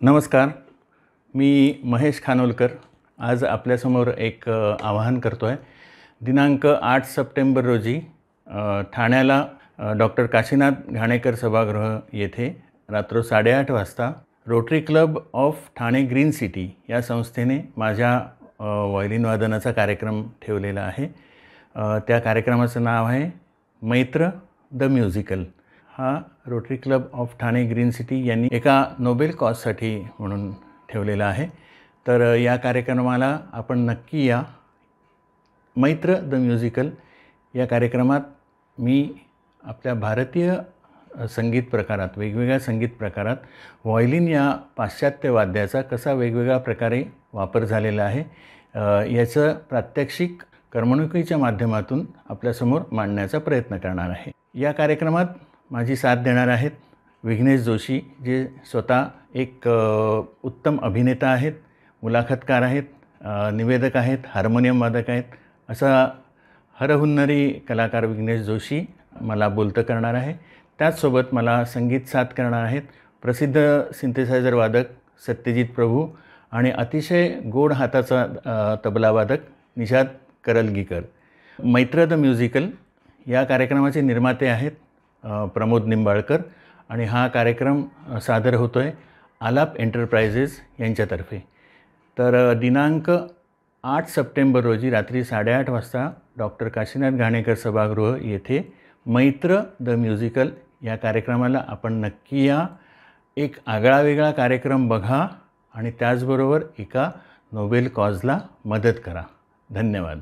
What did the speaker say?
नमस्कार. मी महेश खानोलकर. आज आपल्यासमोर एक आवाहन करतो आहे दिनांक आठ सप्टेंबर रोजी ठाण्याला डॉक्टर काशीनाथ घाणेकर सभागृह येथे रात्र साडेआठ वाजता rotary club of Thane green city या संस्थेने माझ्या अ, वादनाचा कार्यक्रम ठेवलेला आहे. त्या कार्यक्रमाचं नाव आहे मैत्र द म्युझिकल. हा rotary club of Thane green city यांनी एका नोबेल कॉजसाठी म्हणून ठेवलेला आहे. तर या कार्यक्रमाला आपण नक्की या. मैत्र द म्युझिकल या कार्यक्रमात मी आपल्या भारतीय संगीत प्रकारात वेगवेगळ्या संगीत प्रकारात व्हॉयलिन या पाश्चात्य वाद्याचा कसा वेगवेगळ्या प्रकारे वापर झालेला आहे याचं प्रात्यक्षिक करमणुकीच्या माध्यमातून आपल्यासमोर मांडण्याचा प्रयत्न करणार आहे. या कार्यक्रमात माझी साथ देणार आहेत विघ्नेश जोशी जे स्वतः एक उत्तम अभिनेता आहेत मुलाखतकार आहेत निवेदक आहेत हार्मोनियम वादक आहेत असा हरहुन्नरी कलाकार विघ्नेश जोशी मला बोलतं करणार आहे. त्याचसोबत मला संगीत साथ करणार आहेत प्रसिद्ध सिंथेसायझर वादक सत्यजित प्रभू आणि अतिशय गोड हाताचा तबलावादक निषाद करलगीकर. मैत्र द म्युझिकल या कार्यक्रमाचे निर्माते आहेत प्रमोद निंबाळकर आणि हा कार्यक्रम सादर होतो आहे आलाप एंटरप्राइजेस यांच्यातर्फे. तर दिनांक आठ सप्टेंबर रोजी रात्री साडेआठ वाजता डॉक्टर काशीनाथ घाणेकर सभागृह येथे मैत्र द म्युझिकल या कार्यक्रमाला आपण नक्की या. एक आगळा वेगळा कार्यक्रम बघा आणि त्याचबरोबर एका नोबेल कॉजला मदत करा. धन्यवाद.